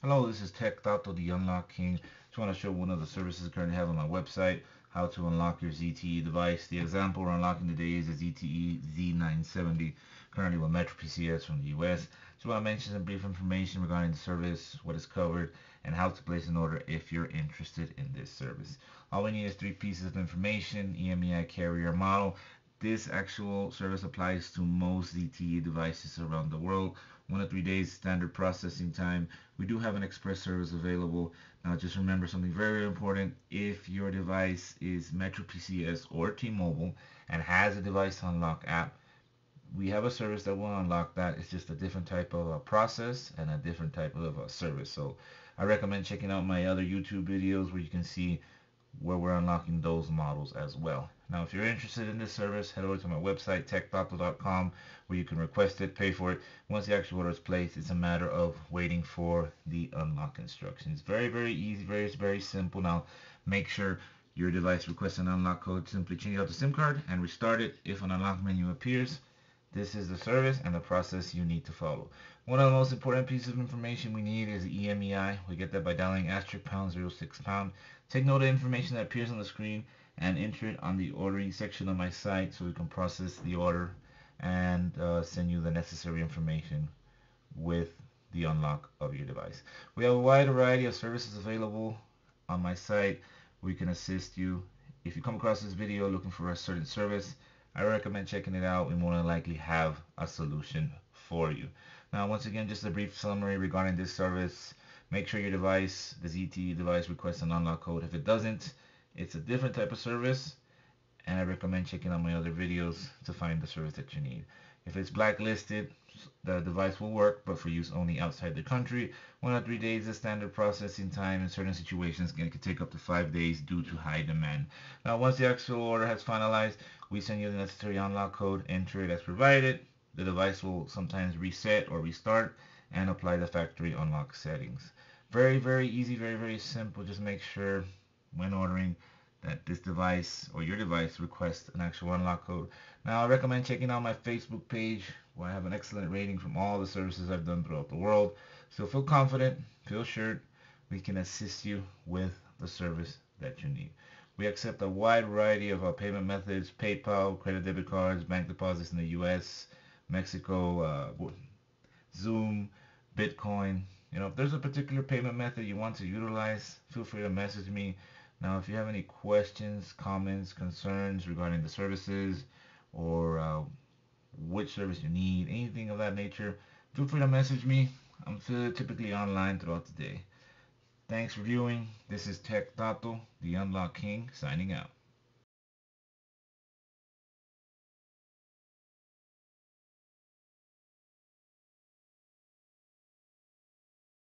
Hello, this is Tech Tato, the Unlock King. Just want to show one of the services I currently have on my website, how to unlock your ZTE device. The example we're unlocking today is a ZTE Z970, currently with Metro PCS from the US. Just want to mention some brief information regarding the service, what is covered, and how to place an order if you're interested in this service. All we need is three pieces of information, EMEI carrier model, this actual service applies to most ZTE devices around the world. One to three days standard processing time. We do have an express service available. Now just remember something very important. If your device is Metro PCS or T-Mobile and has a device unlock app, we have a service that will unlock that. It's just a different type of a process and a different type of a service. So I recommend checking out my other YouTube videos where you can see where we're unlocking those models as well. Now, if you're interested in this service, head over to my website, techtato.com, where you can request it, pay for it. Once the actual order is placed, it's a matter of waiting for the unlock instructions. Very, very easy, very, very simple. Now, make sure your device requests an unlock code. Simply change out the SIM card and restart it if an unlock menu appears. This is the service and the process you need to follow. One of the most important pieces of information we need is the EMEI. We get that by dialing asterisk pound 06 pound. Take note of information that appears on the screen and enter it on the ordering section of my site so we can process the order and uh, send you the necessary information with the unlock of your device. We have a wide variety of services available on my site. We can assist you. If you come across this video looking for a certain service, I recommend checking it out. We more than likely have a solution for you. Now, once again, just a brief summary regarding this service. Make sure your device, the ZTE device, requests an unlock code. If it doesn't, it's a different type of service, and I recommend checking out my other videos to find the service that you need. If it's blacklisted, the device will work, but for use only outside the country. One or three days is standard processing time. In certain situations, it can take up to five days due to high demand. Now, once the actual order has finalized, we send you the necessary unlock code, enter it as provided. The device will sometimes reset or restart and apply the factory unlock settings. Very, very easy, very, very simple. Just make sure when ordering that this device or your device requests an actual unlock code. Now I recommend checking out my Facebook page where I have an excellent rating from all the services I've done throughout the world. So feel confident, feel sure we can assist you with the service that you need. We accept a wide variety of our payment methods, PayPal, credit debit cards, bank deposits in the US, Mexico, uh, Xoom, Bitcoin. You know, if there's a particular payment method you want to utilize, feel free to message me. Now, if you have any questions, comments, concerns regarding the services or uh, which service you need, anything of that nature, feel free to message me. I'm typically online throughout the day. Thanks for viewing. This is Tech Tato, the Unlock King, signing out.